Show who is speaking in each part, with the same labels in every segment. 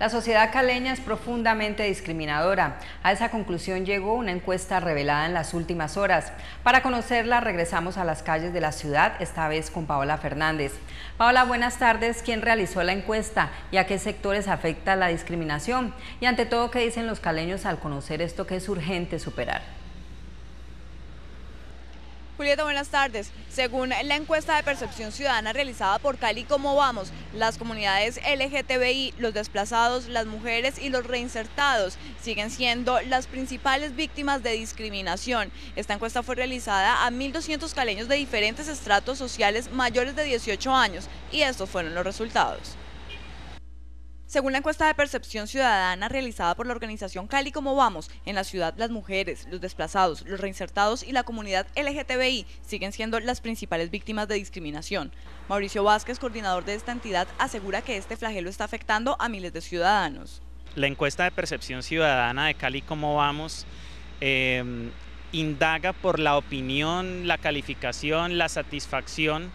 Speaker 1: La sociedad caleña es profundamente discriminadora. A esa conclusión llegó una encuesta revelada en las últimas horas. Para conocerla regresamos a las calles de la ciudad, esta vez con Paola Fernández. Paola, buenas tardes. ¿Quién realizó la encuesta y a qué sectores afecta la discriminación? Y ante todo, ¿qué dicen los caleños al conocer esto que es urgente superar?
Speaker 2: Julieta, buenas tardes. Según la encuesta de percepción ciudadana realizada por Cali Como Vamos, las comunidades LGTBI, los desplazados, las mujeres y los reinsertados siguen siendo las principales víctimas de discriminación. Esta encuesta fue realizada a 1.200 caleños de diferentes estratos sociales mayores de 18 años y estos fueron los resultados. Según la encuesta de percepción ciudadana realizada por la organización Cali Como Vamos, en la ciudad las mujeres, los desplazados, los reinsertados y la comunidad LGTBI siguen siendo las principales víctimas de discriminación. Mauricio Vázquez, coordinador de esta entidad, asegura que este flagelo está afectando a miles de ciudadanos.
Speaker 3: La encuesta de percepción ciudadana de Cali Como Vamos eh, indaga por la opinión, la calificación, la satisfacción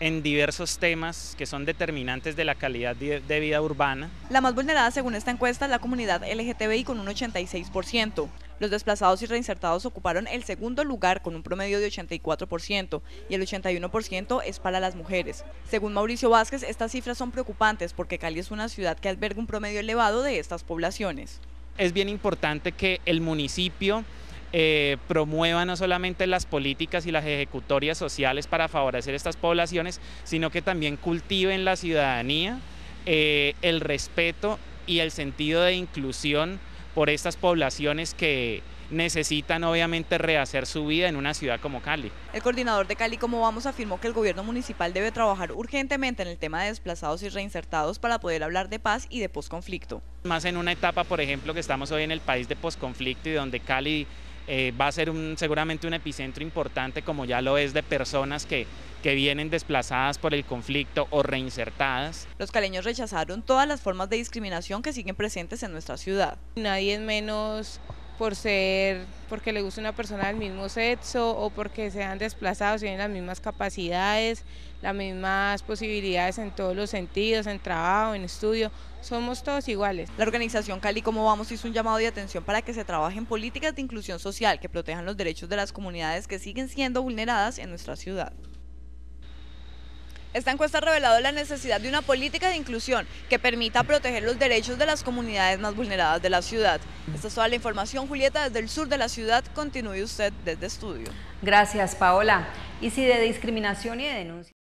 Speaker 3: en diversos temas que son determinantes de la calidad de vida urbana.
Speaker 2: La más vulnerada según esta encuesta es la comunidad LGTBI con un 86%. Los desplazados y reinsertados ocuparon el segundo lugar con un promedio de 84% y el 81% es para las mujeres. Según Mauricio Vázquez, estas cifras son preocupantes porque Cali es una ciudad que alberga un promedio elevado de estas poblaciones.
Speaker 3: Es bien importante que el municipio eh, promueva no solamente las políticas y las ejecutorias sociales para favorecer estas poblaciones, sino que también cultive en la ciudadanía eh, el respeto y el sentido de inclusión por estas poblaciones que necesitan obviamente rehacer su vida en una ciudad como Cali.
Speaker 2: El coordinador de Cali Como Vamos afirmó que el gobierno municipal debe trabajar urgentemente en el tema de desplazados y reinsertados para poder hablar de paz y de posconflicto.
Speaker 3: Más en una etapa, por ejemplo, que estamos hoy en el país de posconflicto y donde Cali eh, va a ser un, seguramente un epicentro importante como ya lo es de personas que, que vienen desplazadas por el conflicto o reinsertadas.
Speaker 2: Los caleños rechazaron todas las formas de discriminación que siguen presentes en nuestra ciudad.
Speaker 4: Nadie es menos por ser, porque le gusta una persona del mismo sexo o porque sean desplazados, tienen las mismas capacidades, las mismas posibilidades en todos los sentidos, en trabajo, en estudio, somos todos iguales.
Speaker 2: La organización Cali Como Vamos hizo un llamado de atención para que se trabaje en políticas de inclusión social que protejan los derechos de las comunidades que siguen siendo vulneradas en nuestra ciudad. Esta encuesta ha revelado la necesidad de una política de inclusión que permita proteger los derechos de las comunidades más vulneradas de la ciudad. Esta es toda la información, Julieta, desde el sur de la ciudad. Continúe usted desde estudio.
Speaker 1: Gracias, Paola. Y si de discriminación y de denuncia...